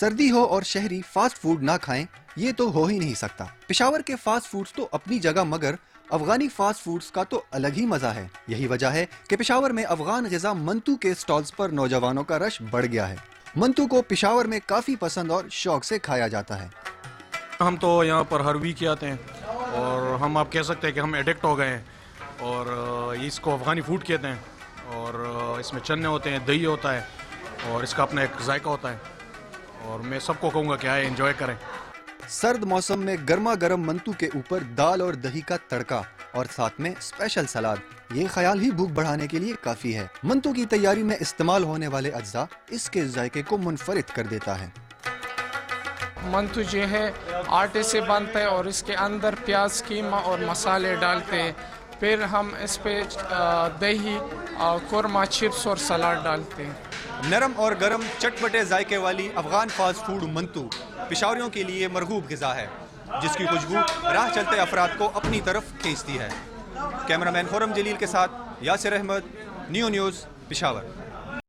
सर्दी हो और शहरी फास्ट फ़ूड ना खाएँ, ये तो हो ही नहीं सकता। पिशावर के फास्ट फूड्स तो अपनी जगह मगर अफगानी फास्ट फूड्स का तो अलग ही मज़ा है। यही वजह है कि पिशावर में अफगान गजा मंतू के स्टॉल्स पर नौजवानों का रश बढ़ गया है। मंतू को पिशावर में काफ़ी पसंद और शौक से खाया जाता है। हम तो यहाँ पर हर वीक आते हैं और हम आप कह सकते हैं कि हम एडिक्ट हो गए हैं और इसको अफ़गानी फ़ूड कहते हैं और इसमें चने होते हैं, दही होता है और इसका अपना एक जायका होता है। और मैं सबको कहूँगा कि आए एंजॉय करें। सर्द मौसम में गर्मा गर्म मंतू के ऊपर दाल और दही का तड़का और साथ में स्पेशल सलाद ये ख्याल ही भूख बढ़ाने के लिए काफ़ी है। मंतू की तैयारी में इस्तेमाल होने वाले अज्जा इसके जायके को मुनफरिद कर देता है। मंतु जो है आटे से बनता है और इसके अंदर प्याज कीमा और मसाले डालते हैं। फिर हम इस पे दही अ, कुरमा चिप्स और सलाद डालते हैं। नरम और गरम चटपटे जायके वाली अफगान फास्ट फ़ूड मंतू पिशावरियों के लिए मरगूब गजा है, जिसकी खुशबू राह चलते अफराद को अपनी तरफ़ खींचती है। कैमरामैन खुरम जलील के साथ यासिर अहमद, न्यू न्यूज़, पिशावर।